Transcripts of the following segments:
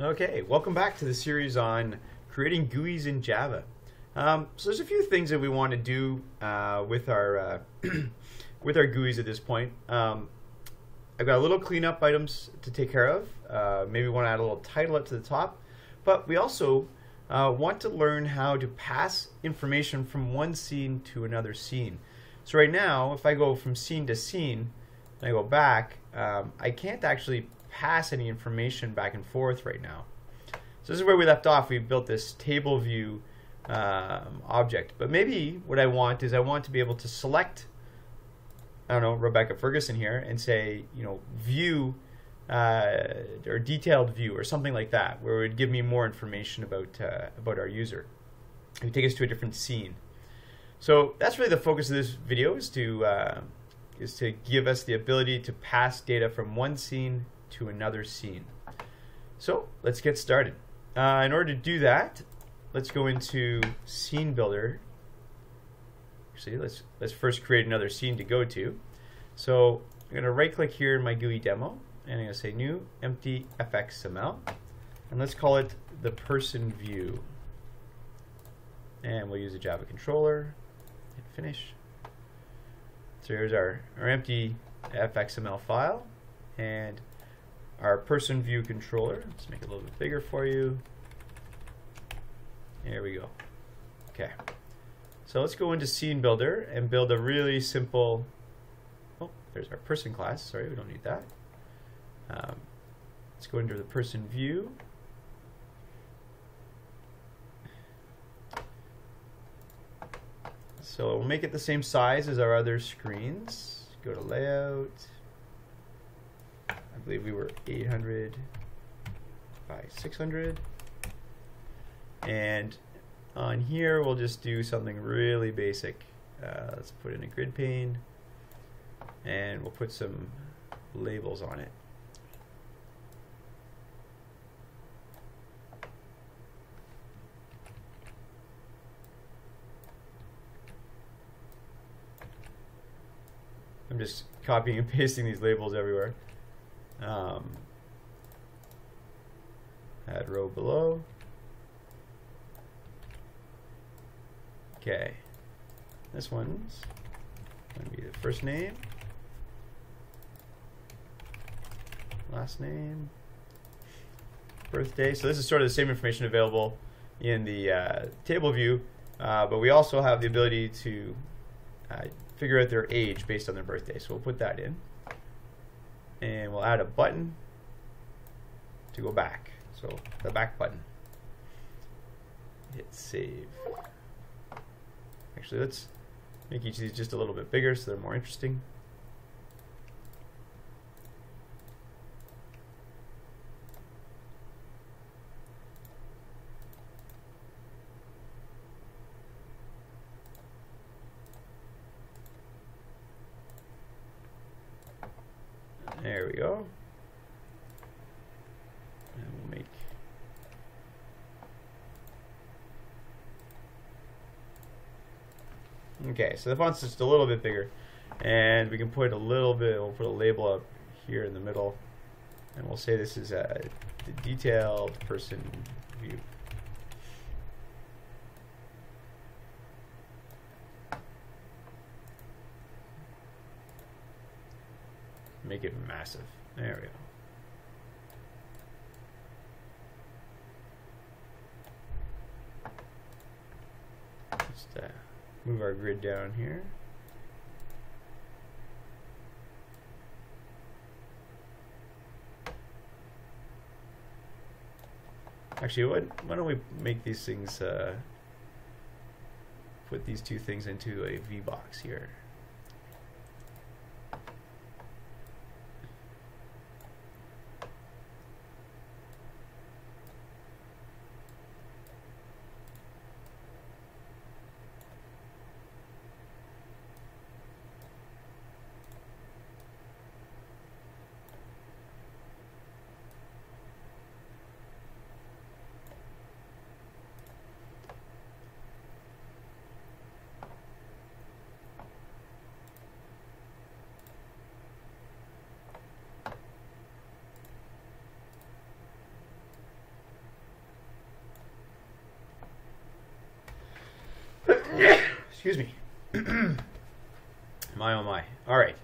Okay, welcome back to the series on creating GUIs in Java. Um, so there's a few things that we want to do uh, with our uh, with our GUIs at this point. Um, I've got a little cleanup items to take care of. Uh, maybe want to add a little title up to the top, but we also uh, want to learn how to pass information from one scene to another scene. So right now, if I go from scene to scene, and I go back, um, I can't actually pass any information back and forth right now. So this is where we left off. We built this table view um, object. But maybe what I want is I want to be able to select, I don't know, Rebecca Ferguson here and say, you know, view uh, or detailed view or something like that, where it would give me more information about uh, about our user. It would take us to a different scene. So that's really the focus of this video is to uh, is to give us the ability to pass data from one scene to another scene. So let's get started. Uh, in order to do that, let's go into Scene Builder. Actually, let's let's first create another scene to go to. So I'm going to right click here in my GUI demo, and I'm going to say New Empty FXML, and let's call it the Person View. And we'll use a Java controller. Hit Finish. So here's our, our empty FXML file, and our person view controller. Let's make it a little bit bigger for you. There we go. Okay. So let's go into Scene Builder and build a really simple, oh, there's our person class. Sorry, we don't need that. Um, let's go into the person view. So we'll make it the same size as our other screens. Go to Layout, I believe we were 800 by 600. And on here, we'll just do something really basic. Uh, let's put in a grid pane, and we'll put some labels on it. I'm just copying and pasting these labels everywhere. Um, add row below. Okay. This one's going to be the first name, last name, birthday. So this is sort of the same information available in the uh, table view, uh, but we also have the ability to uh, figure out their age based on their birthday. So we'll put that in and we'll add a button to go back. So the back button. Hit save. Actually, let's make each of these just a little bit bigger so they're more interesting. There we go. And we'll make Okay, so the font's just a little bit bigger. And we can put a little bit, we'll put a label up here in the middle. And we'll say this is a detailed person view. Make it massive. There we go. Just uh, move our grid down here. Actually, what, why don't we make these things, uh, put these two things into a V box here. Excuse me. my oh my. All right.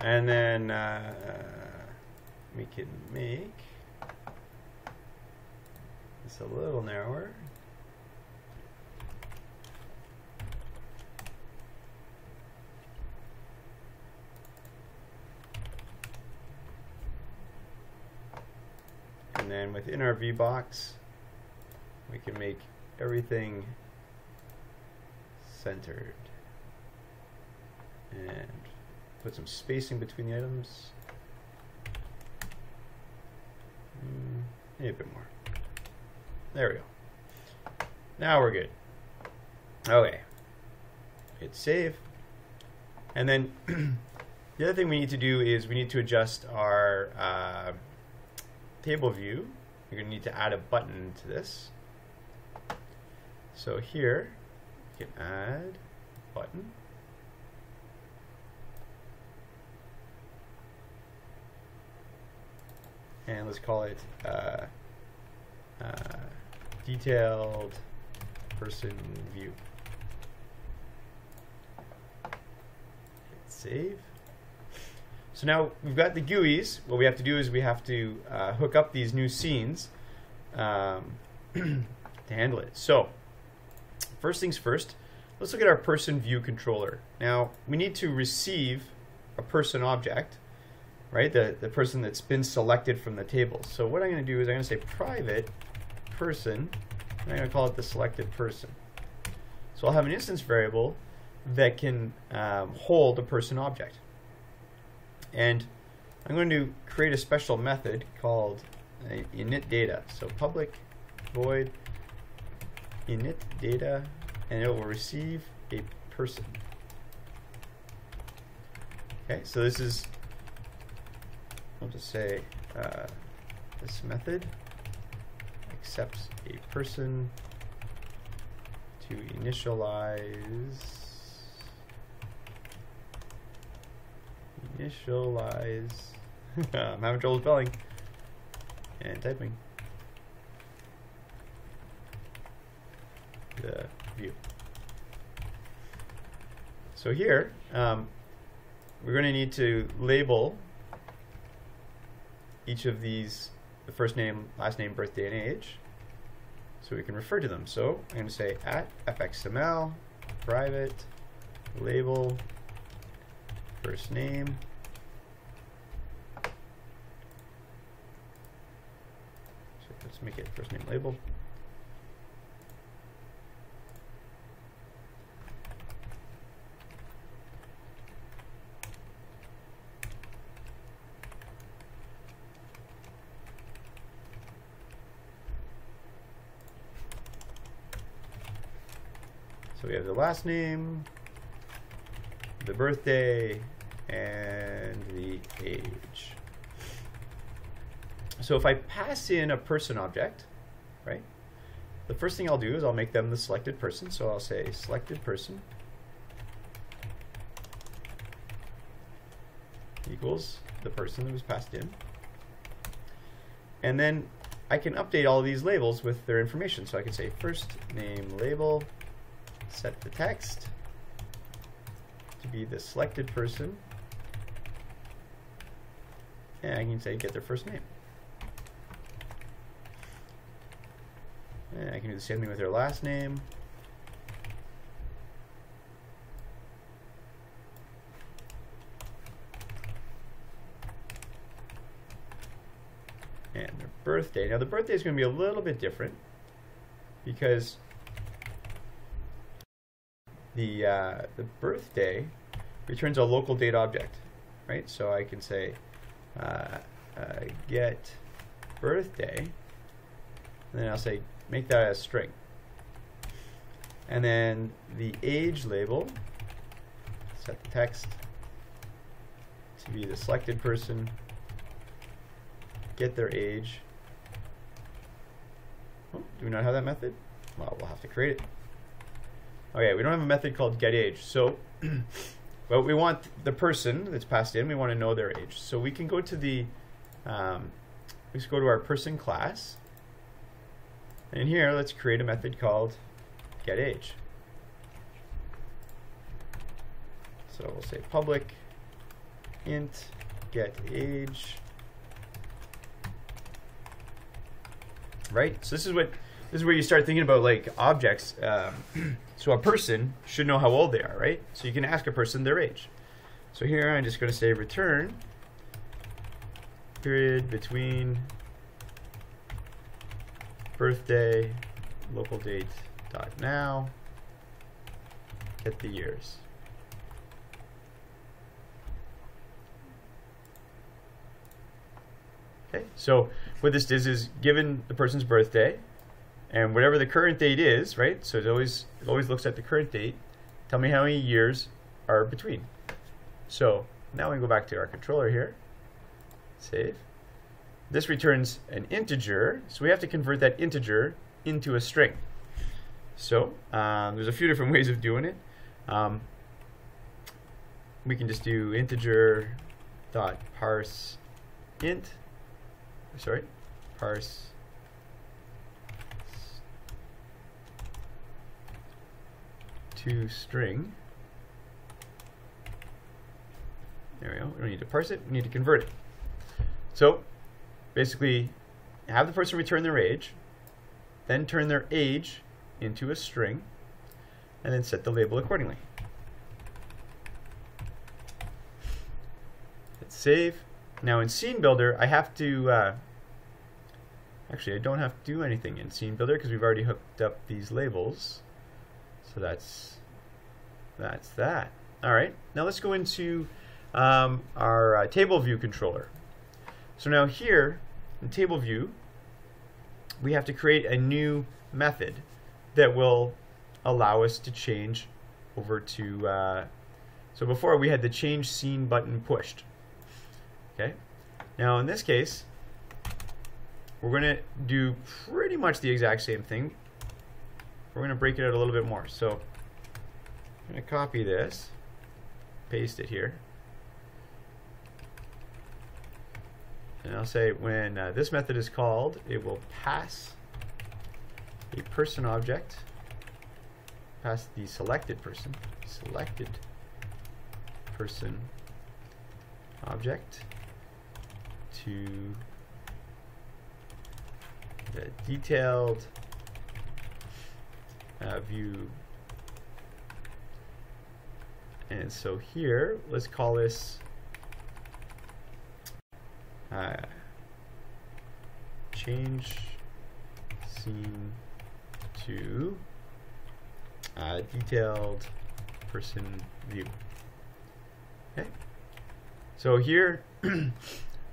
And then uh, we can make this a little narrower. And then within our V box, we can make everything centered. And put some spacing between the items. Mm, a bit more. There we go. Now we're good. Okay. Hit save. And then the other thing we need to do is we need to adjust our uh, table view. You're going to need to add a button to this. So here, can add button. And let's call it uh, uh, detailed person view. Hit save. So now we've got the GUIs. What we have to do is we have to uh, hook up these new scenes um, to handle it. So first things first, let's look at our person view controller. Now we need to receive a person object, right? The, the person that's been selected from the table. So what I'm going to do is I'm going to say private person, and I'm going to call it the selected person. So I'll have an instance variable that can um, hold a person object. And I'm going to create a special method called init data. So public void init data, and it will receive a person. Okay, so this is, I'll just say uh, this method accepts a person to initialize initialize. I'm having trouble spelling and typing the view. So here, um, we're going to need to label each of these, the first name, last name, birthday, and age, so we can refer to them. So I'm going to say at fxml private label first name so let's make it first name label have the last name, the birthday, and the age. So if I pass in a person object, right, the first thing I'll do is I'll make them the selected person. So I'll say selected person equals the person that was passed in. And then I can update all these labels with their information. So I can say first name label, set the text to be the selected person. And I can say get their first name. And I can do the same thing with their last name. And their birthday. Now the birthday is going to be a little bit different because the uh, the birthday returns a local date object, right? So I can say uh, uh, get birthday, and then I'll say make that a string. And then the age label, set the text to be the selected person, get their age. Oh, do we not have that method? Well, we'll have to create it. Okay, we don't have a method called get age. So, but we want the person that's passed in, we want to know their age. So we can go to the, um, let's go to our person class. And here, let's create a method called get age. So we'll say public int get age. Right? So this is what this is where you start thinking about like objects. Um, so a person should know how old they are, right? So you can ask a person their age. So here I'm just going to say return period between birthday local date dot now get the years. Okay, so what this does is given the person's birthday and whatever the current date is, right? So it always it always looks at the current date. Tell me how many years are between. So now we go back to our controller here. Save. This returns an integer, so we have to convert that integer into a string. So um, there's a few different ways of doing it. Um, we can just do integer dot parse int sorry, parse to string. There we go. We don't need to parse it. We need to convert it. So basically, have the person return their age, then turn their age into a string, and then set the label accordingly. Hit save. Now in Scene Builder, I have to, uh, actually I don't have to do anything in Scene Builder because we've already hooked up these labels. So that's, that's that. All right, now let's go into um, our uh, table view controller. So now here in table view, we have to create a new method that will allow us to change over to, uh, so before we had the change scene button pushed. Okay. Now in this case, we're going to do pretty much the exact same thing. We're going to break it out a little bit more. So I'm going to copy this, paste it here. And I'll say when uh, this method is called, it will pass a person object, pass the selected person, selected person object to the detailed uh, view. And so here, let's call this uh, change scene to uh, detailed person view. Okay. So here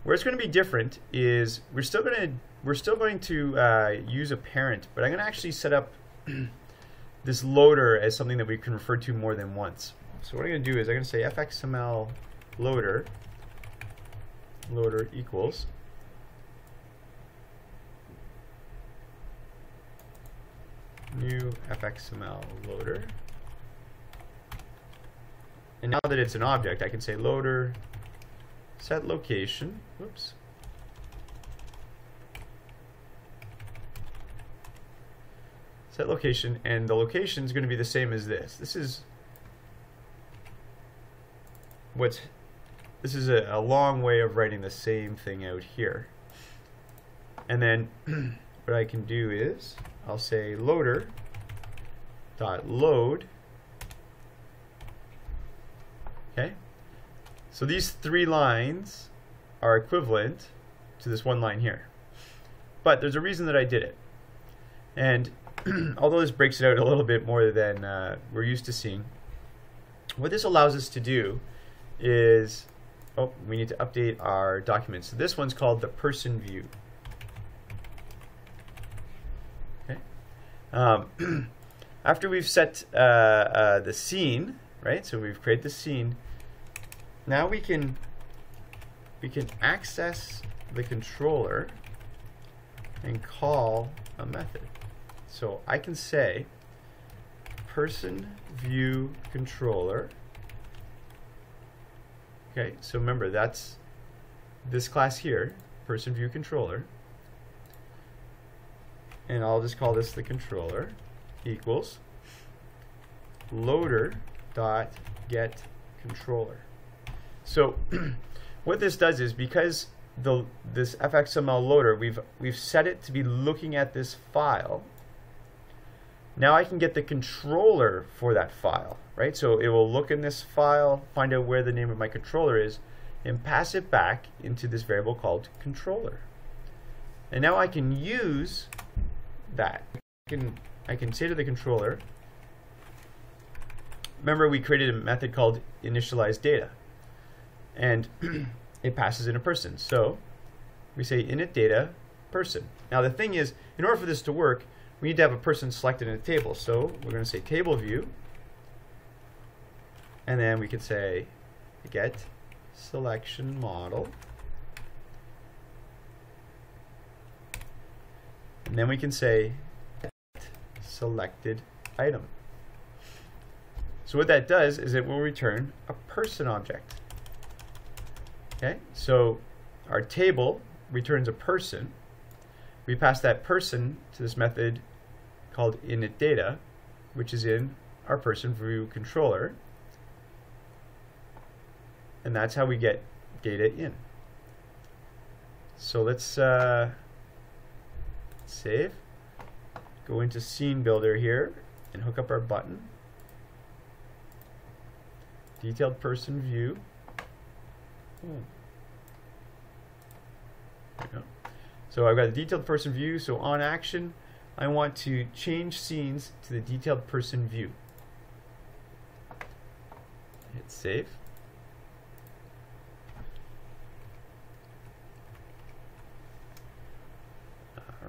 Where it's going to be different is we're still going to we're still going to uh, use a parent, but I'm going to actually set up this loader as something that we can refer to more than once. So what I'm going to do is I'm going to say fxml loader loader equals new fxml loader. And now that it's an object, I can say loader set location, whoops, set location, and the location is going to be the same as this. This is what's this is a, a, long way of writing the same thing out here. And then what I can do is I'll say loader dot load okay so these three lines are equivalent to this one line here. But there's a reason that I did it. And although this breaks it out a little bit more than uh, we're used to seeing, what this allows us to do is, oh, we need to update our document. So this one's called the person view. Okay. Um, after we've set uh, uh, the scene, right? So we've created the scene now we can we can access the controller and call a method. So I can say person view controller. Okay, so remember that's this class here, person view controller. And I'll just call this the controller equals loader dot get controller. So what this does is because the this fxml loader we've we've set it to be looking at this file. Now I can get the controller for that file, right? So it will look in this file, find out where the name of my controller is, and pass it back into this variable called controller. And now I can use that. I can I can say to the controller, remember we created a method called initialize data. And it passes in a person. So we say init data person. Now the thing is, in order for this to work, we need to have a person selected in a table. So we're going to say table view. And then we could say get selection model. And then we can say selected item. So what that does is it will return a person object. Okay, so our table returns a person. We pass that person to this method called initData, which is in our person view controller. And that's how we get data in. So let's uh, save, go into scene builder here, and hook up our button. Detailed person view. Hmm. So I've got a detailed person view. So on action, I want to change scenes to the detailed person view. Hit save.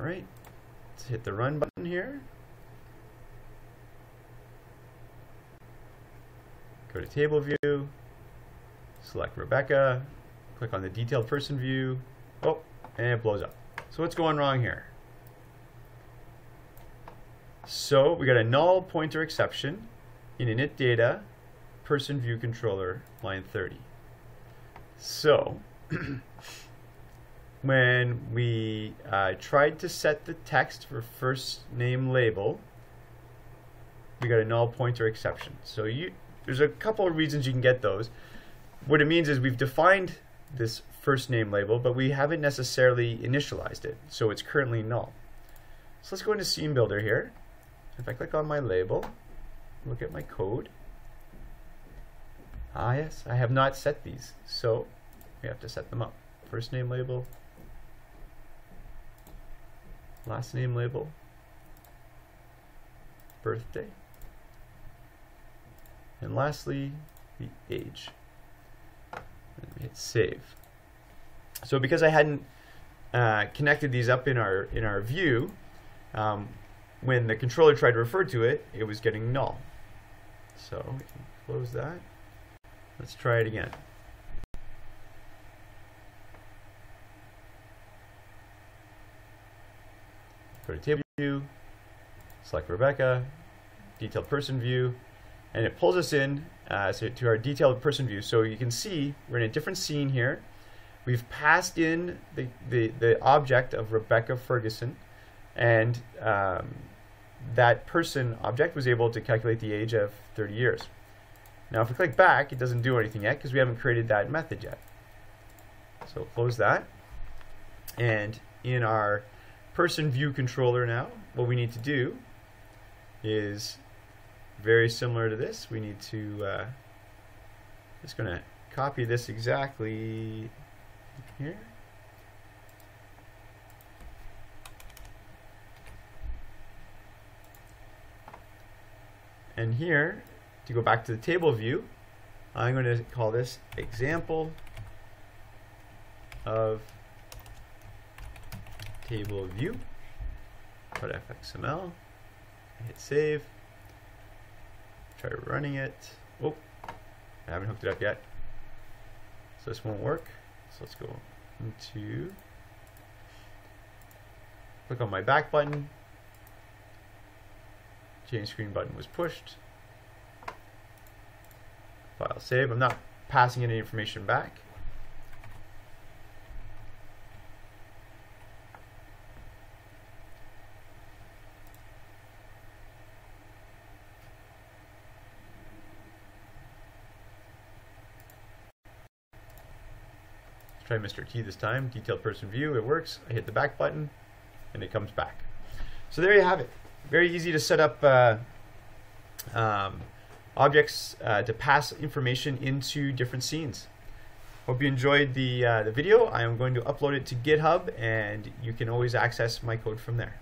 All right, let's hit the run button here. Go to table view, select Rebecca, click on the detailed person view. Oh, and it blows up. So what's going wrong here? So we got a null pointer exception in init data person view controller line 30. So when we uh, tried to set the text for first name label, we got a null pointer exception. So you, there's a couple of reasons you can get those. What it means is we've defined this first name label, but we haven't necessarily initialized it, so it's currently null. So let's go into Scene Builder here. If I click on my label, look at my code. Ah yes, I have not set these, so we have to set them up. First name label, last name label, birthday, and lastly, the age. And we hit save. So because I hadn't uh, connected these up in our in our view, um, when the controller tried to refer to it, it was getting null. So we can close that. Let's try it again. Go to table view, select Rebecca, detailed person view, and it pulls us in uh, to our detailed person view. So you can see we're in a different scene here. We've passed in the, the, the object of Rebecca Ferguson, and um, that person object was able to calculate the age of 30 years. Now if we click back, it doesn't do anything yet because we haven't created that method yet. So close that. And in our person view controller now, what we need to do is very similar to this. We need to, uh, just going to copy this exactly here. And here, to go back to the table view, I'm going to call this example of table view. Put fxml, hit save, try running it. Oh, I haven't hooked it up yet. So this won't work. So let's go into, click on my back button. Change screen button was pushed. File save. I'm not passing any information back. Try Mr. T this time. Detailed person view. It works. I hit the back button, and it comes back. So there you have it. Very easy to set up uh, um, objects uh, to pass information into different scenes. Hope you enjoyed the, uh, the video. I am going to upload it to GitHub, and you can always access my code from there.